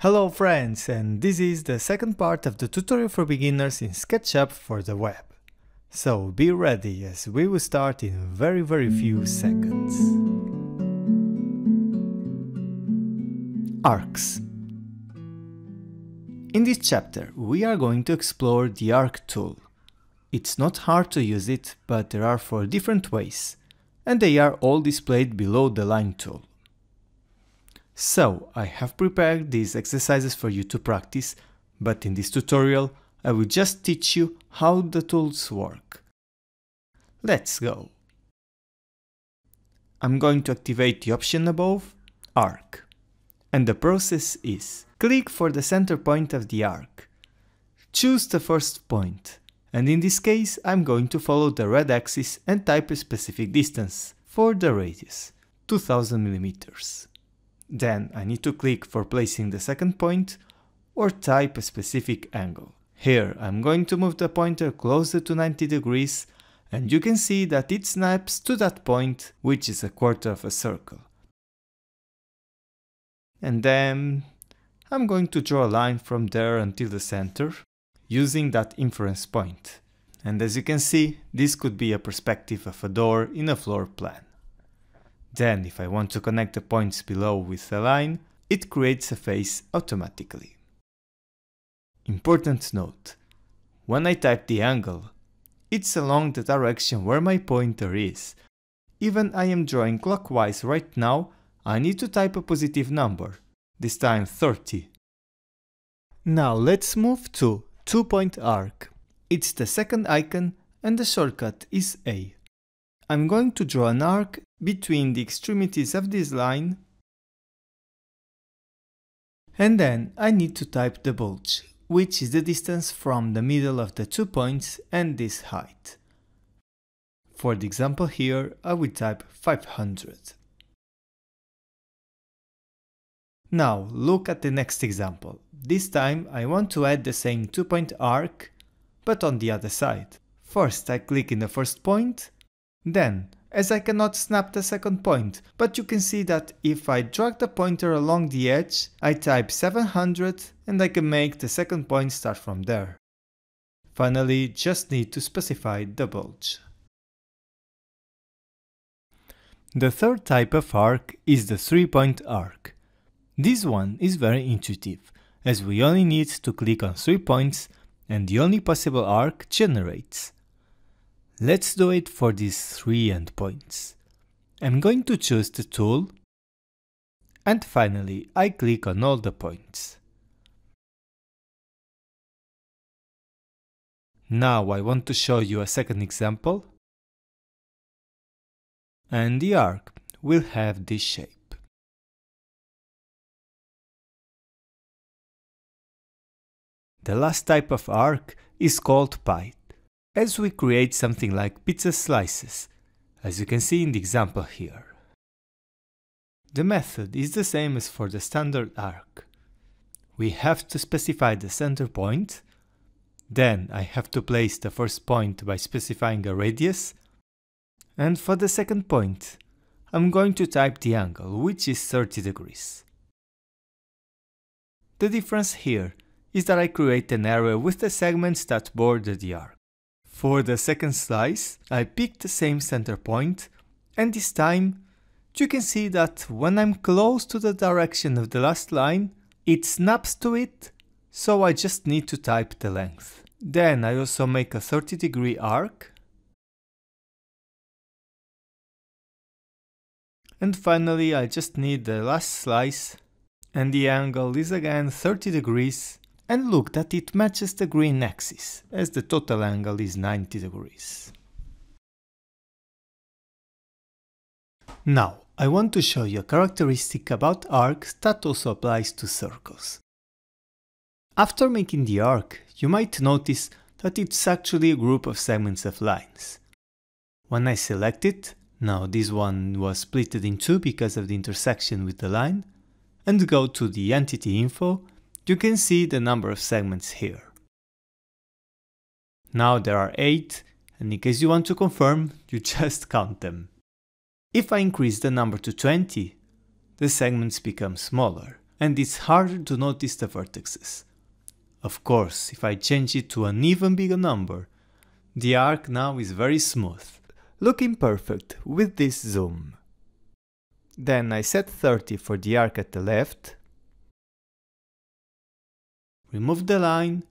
Hello friends, and this is the second part of the tutorial for beginners in SketchUp for the web. So be ready as we will start in very very few seconds. Arcs In this chapter we are going to explore the arc tool. It's not hard to use it, but there are four different ways, and they are all displayed below the line tool. So, I have prepared these exercises for you to practice, but in this tutorial I will just teach you how the tools work. Let's go! I'm going to activate the option above, Arc. And the process is, click for the center point of the arc. Choose the first point, and in this case I'm going to follow the red axis and type a specific distance, for the radius, 2000 millimeters. Then I need to click for placing the second point or type a specific angle. Here I'm going to move the pointer closer to 90 degrees and you can see that it snaps to that point which is a quarter of a circle. And then I'm going to draw a line from there until the center using that inference point. And as you can see, this could be a perspective of a door in a floor plan. Then if I want to connect the points below with a line, it creates a face automatically. Important note, when I type the angle, it's along the direction where my pointer is. Even I am drawing clockwise right now, I need to type a positive number, this time 30. Now let's move to two point arc. It's the second icon and the shortcut is A. I'm going to draw an arc between the extremities of this line and then I need to type the bulge, which is the distance from the middle of the two points and this height. For the example here, I will type 500. Now look at the next example. This time I want to add the same two-point arc, but on the other side. First I click in the first point, then, as I cannot snap the second point, but you can see that if I drag the pointer along the edge, I type 700 and I can make the second point start from there. Finally, just need to specify the bulge. The third type of arc is the three-point arc. This one is very intuitive, as we only need to click on three points and the only possible arc generates. Let's do it for these three endpoints. I'm going to choose the tool and finally I click on all the points. Now I want to show you a second example and the arc will have this shape. The last type of arc is called pie as we create something like pizza slices, as you can see in the example here. The method is the same as for the standard arc. We have to specify the center point, then I have to place the first point by specifying a radius, and for the second point, I'm going to type the angle, which is 30 degrees. The difference here is that I create an area with the segments that border the arc. For the second slice, I picked the same center point, and this time you can see that when I'm close to the direction of the last line, it snaps to it, so I just need to type the length. Then I also make a 30 degree arc. And finally I just need the last slice, and the angle is again 30 degrees and look that it matches the green axis, as the total angle is 90 degrees. Now, I want to show you a characteristic about arcs that also applies to circles. After making the arc, you might notice that it's actually a group of segments of lines. When I select it, now this one was splitted in two because of the intersection with the line, and go to the entity info, you can see the number of segments here. Now there are 8, and in case you want to confirm, you just count them. If I increase the number to 20, the segments become smaller, and it's harder to notice the vertices. Of course, if I change it to an even bigger number, the arc now is very smooth, looking perfect with this zoom. Then I set 30 for the arc at the left, remove the line,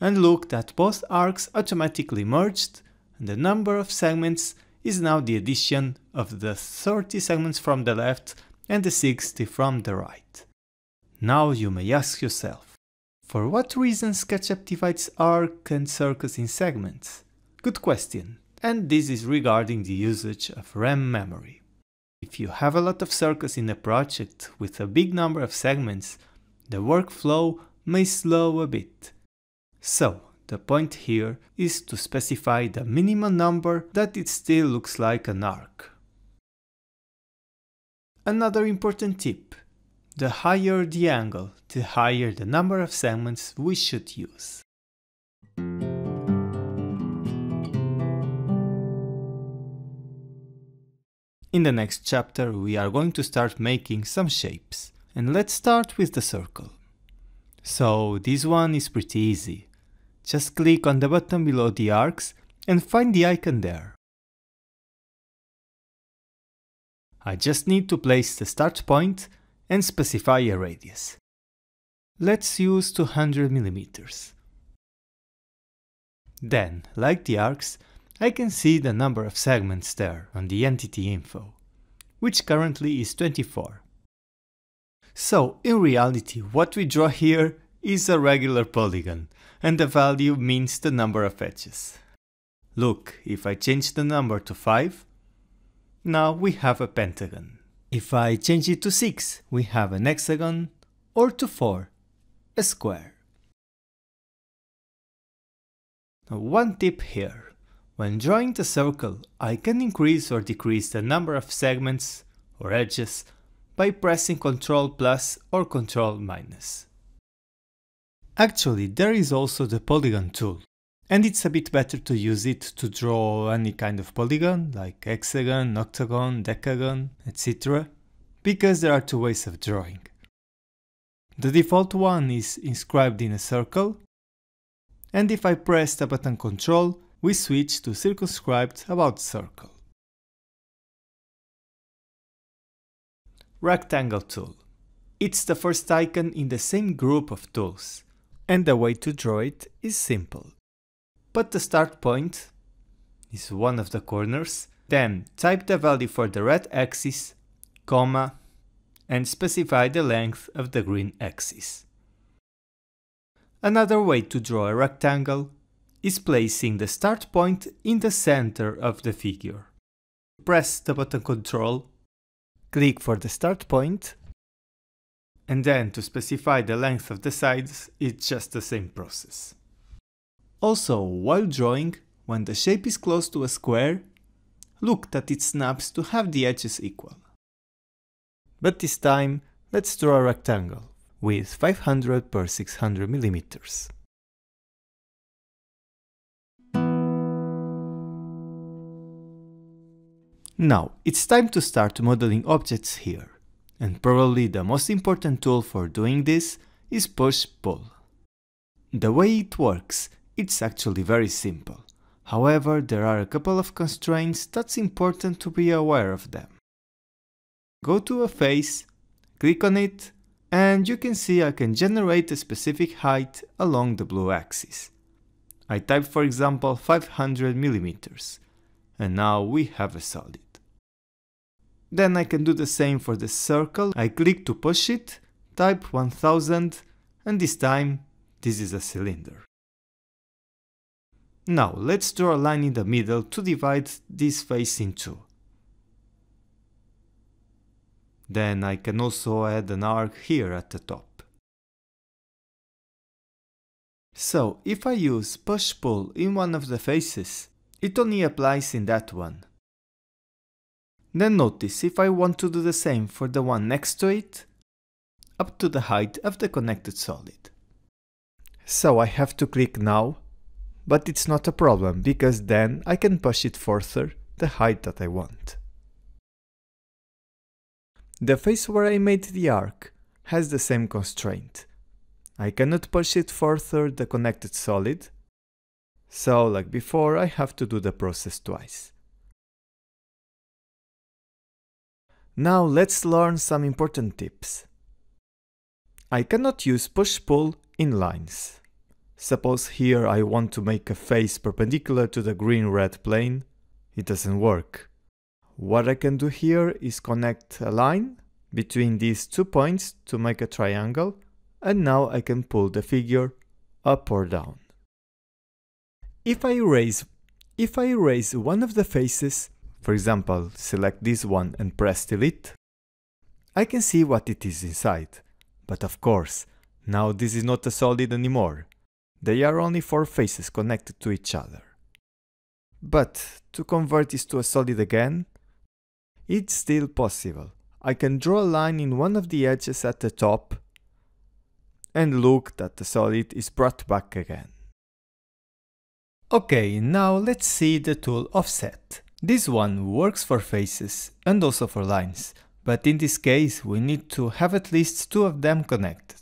and look that both arcs automatically merged and the number of segments is now the addition of the 30 segments from the left and the 60 from the right. Now you may ask yourself, for what reason SketchUp divides arc and circles in segments? Good question, and this is regarding the usage of RAM memory. If you have a lot of circles in a project with a big number of segments, the workflow may slow a bit. So, the point here is to specify the minimum number that it still looks like an arc. Another important tip. The higher the angle, the higher the number of segments we should use. In the next chapter we are going to start making some shapes. And let's start with the circle. So this one is pretty easy. Just click on the button below the arcs and find the icon there. I just need to place the start point and specify a radius. Let's use 200 millimeters. Then, like the arcs, I can see the number of segments there on the entity info, which currently is 24. So, in reality, what we draw here is a regular polygon, and the value means the number of edges. Look, if I change the number to 5, now we have a pentagon. If I change it to 6, we have an hexagon, or to 4, a square. Now one tip here. When drawing the circle, I can increase or decrease the number of segments or edges by pressing Ctrl plus or Ctrl minus. Actually, there is also the polygon tool, and it's a bit better to use it to draw any kind of polygon, like hexagon, octagon, decagon, etc., because there are two ways of drawing. The default one is inscribed in a circle, and if I press the button Ctrl, we switch to circumscribed about circle. Rectangle tool. It's the first icon in the same group of tools and the way to draw it is simple. Put the start point is one of the corners, then type the value for the red axis, comma, and specify the length of the green axis. Another way to draw a rectangle is placing the start point in the center of the figure. Press the button Ctrl, click for the start point, and then to specify the length of the sides, it's just the same process. Also, while drawing, when the shape is close to a square, look that it snaps to have the edges equal. But this time, let's draw a rectangle with 500 per 600 millimeters. Now, it's time to start modeling objects here and probably the most important tool for doing this is push-pull. The way it works, it's actually very simple. However, there are a couple of constraints that's important to be aware of them. Go to a face, click on it, and you can see I can generate a specific height along the blue axis. I type for example 500 millimeters, and now we have a solid. Then I can do the same for the circle. I click to push it, type 1000, and this time this is a cylinder. Now let's draw a line in the middle to divide this face in two. Then I can also add an arc here at the top. So if I use push-pull in one of the faces, it only applies in that one. Then notice if I want to do the same for the one next to it, up to the height of the connected solid. So I have to click now, but it's not a problem because then I can push it further the height that I want. the face where I made the arc has the same constraint. I cannot push it further the connected solid, so like before I have to do the process twice. Now let's learn some important tips. I cannot use push-pull in lines. Suppose here I want to make a face perpendicular to the green-red plane, it doesn't work. What I can do here is connect a line between these two points to make a triangle, and now I can pull the figure up or down. If I erase, if I erase one of the faces, for example, select this one and press delete, I can see what it is inside. But of course, now this is not a solid anymore. They are only four faces connected to each other. But to convert this to a solid again, it's still possible. I can draw a line in one of the edges at the top and look that the solid is brought back again. Okay, now let's see the tool offset. This one works for faces and also for lines, but in this case we need to have at least two of them connected.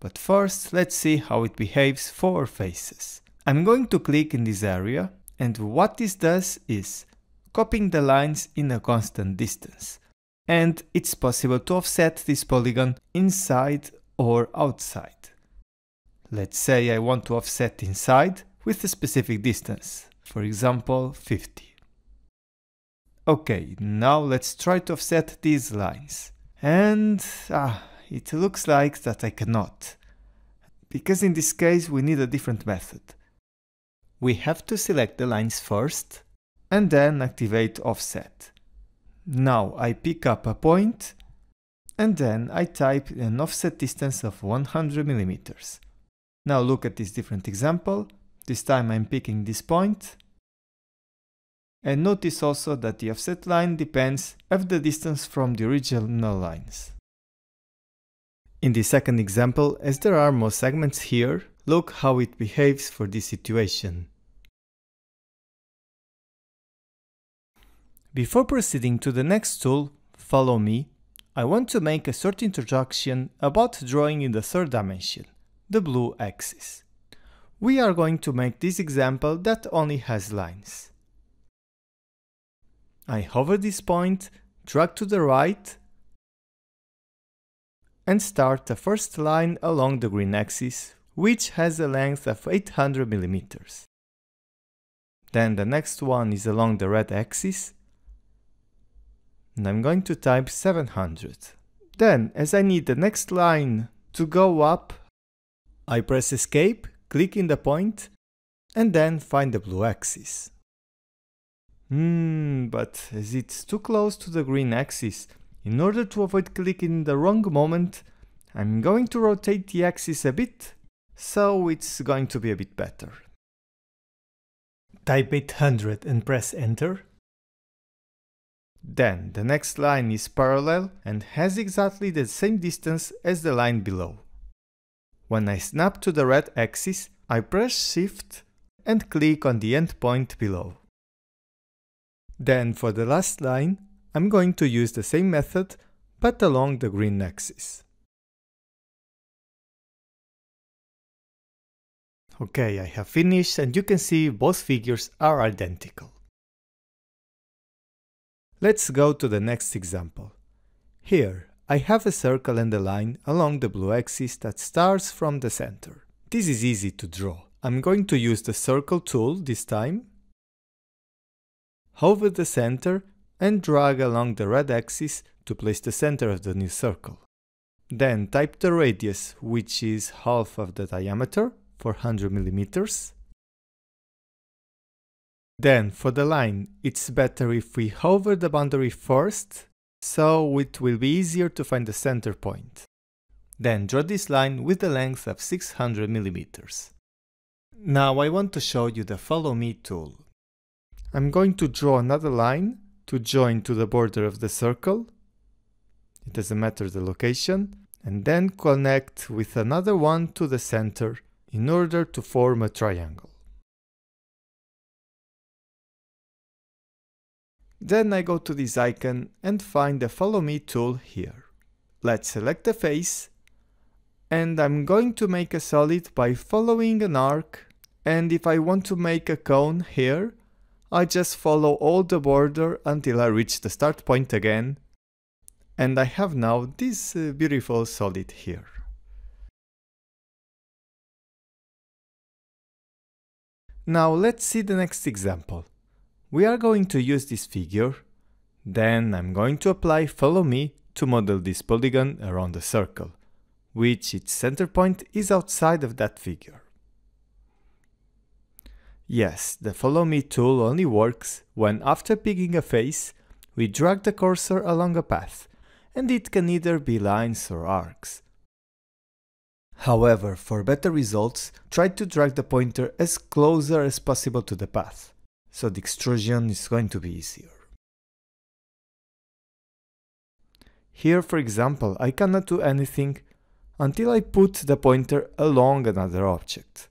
But first let's see how it behaves for faces. I'm going to click in this area and what this does is copying the lines in a constant distance. And it's possible to offset this polygon inside or outside. Let's say I want to offset inside with a specific distance, for example 50. Okay, now let's try to offset these lines. And ah, it looks like that I cannot. Because in this case we need a different method. We have to select the lines first and then activate offset. Now I pick up a point and then I type an offset distance of 100 millimeters. Now look at this different example. This time I'm picking this point and notice also that the offset line depends of the distance from the original lines. In the second example, as there are more segments here, look how it behaves for this situation. Before proceeding to the next tool, follow me, I want to make a short introduction about drawing in the third dimension, the blue axis. We are going to make this example that only has lines. I hover this point, drag to the right, and start the first line along the green axis, which has a length of 800 millimeters. Then the next one is along the red axis, and I'm going to type 700. Then, as I need the next line to go up, I press escape, click in the point, and then find the blue axis. Hmm, but as it's too close to the green axis, in order to avoid clicking the wrong moment, I'm going to rotate the axis a bit, so it's going to be a bit better. Type 800 and press enter. Then the next line is parallel and has exactly the same distance as the line below. When I snap to the red axis, I press shift and click on the endpoint below. Then for the last line, I'm going to use the same method, but along the green axis. Okay, I have finished and you can see both figures are identical. Let's go to the next example. Here, I have a circle and a line along the blue axis that starts from the center. This is easy to draw. I'm going to use the circle tool this time hover the center and drag along the red axis to place the center of the new circle. Then type the radius, which is half of the diameter, 400 millimeters. Then for the line, it's better if we hover the boundary first, so it will be easier to find the center point. Then draw this line with a length of 600 millimeters. Now I want to show you the follow me tool. I'm going to draw another line to join to the border of the circle. It doesn't matter the location. And then connect with another one to the center in order to form a triangle. Then I go to this icon and find the follow me tool here. Let's select the face and I'm going to make a solid by following an arc and if I want to make a cone here, I just follow all the border until I reach the start point again and I have now this uh, beautiful solid here. Now let's see the next example. We are going to use this figure, then I'm going to apply follow me to model this polygon around the circle, which its center point is outside of that figure. Yes, the follow me tool only works when after picking a face, we drag the cursor along a path, and it can either be lines or arcs. However, for better results, try to drag the pointer as closer as possible to the path, so the extrusion is going to be easier. Here, for example, I cannot do anything until I put the pointer along another object.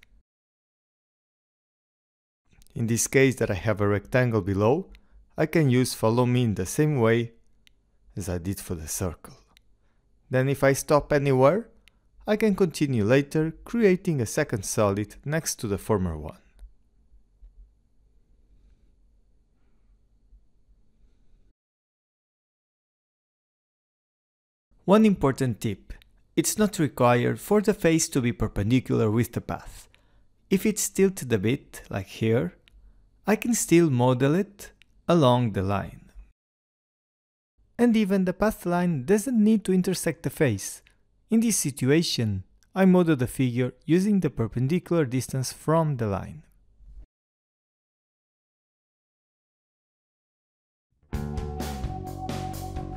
In this case that I have a rectangle below, I can use follow me in the same way as I did for the circle. Then if I stop anywhere, I can continue later creating a second solid next to the former one. One important tip. It's not required for the face to be perpendicular with the path. If it's tilted a bit, like here, I can still model it along the line. And even the path line doesn't need to intersect the face. In this situation, I model the figure using the perpendicular distance from the line.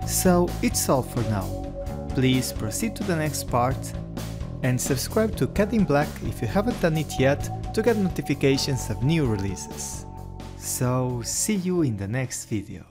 So it's all for now. Please proceed to the next part and subscribe to CADinBlack if you haven't done it yet to get notifications of new releases. So see you in the next video.